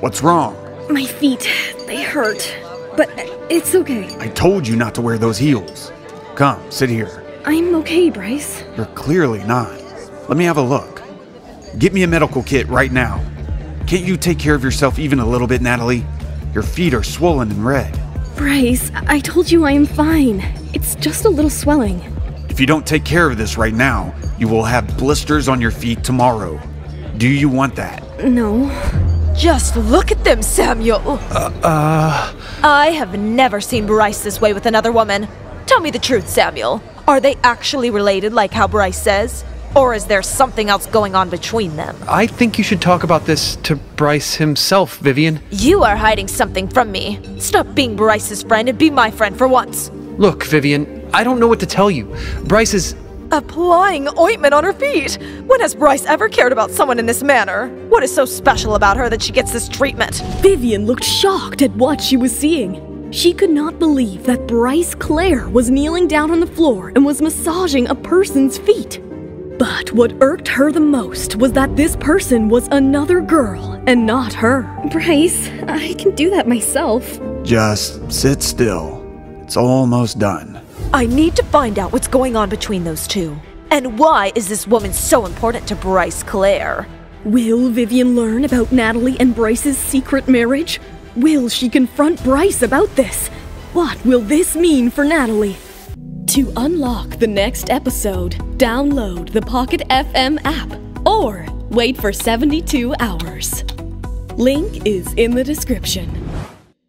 What's wrong? My feet, they hurt. But it's okay. I told you not to wear those heels. Come, sit here. I'm okay, Bryce. You're clearly not. Let me have a look. Get me a medical kit right now. Can't you take care of yourself even a little bit, Natalie? Your feet are swollen and red. Bryce, I told you I am fine. It's just a little swelling. If you don't take care of this right now, you will have blisters on your feet tomorrow. Do you want that? No. Just look at them, Samuel. Uh, uh. I have never seen Bryce this way with another woman. Tell me the truth, Samuel. Are they actually related like how Bryce says? Or is there something else going on between them? I think you should talk about this to Bryce himself, Vivienne. You are hiding something from me. Stop being Bryce's friend and be my friend for once. Look, Vivienne, I don't know what to tell you. Bryce is. Applying ointment on her feet. When has Bryce ever cared about someone in this manner? What is so special about her that she gets this treatment? Vivienne looked shocked at what she was seeing. She could not believe that Bryce Clare was kneeling down on the floor and was massaging a person's feet. But what irked her the most was that this person was another girl and not her. Bryce, I can do that myself. Just sit still. It's almost done. I need to find out what's going on between those two. And why is this woman so important to Bryce Claire? Will Vivienne learn about Natalie and Bryce's secret marriage? Will she confront Bryce about this? What will this mean for Natalie? To unlock the next episode, download the Pocket FM app or wait for 72 hours. Link is in the description.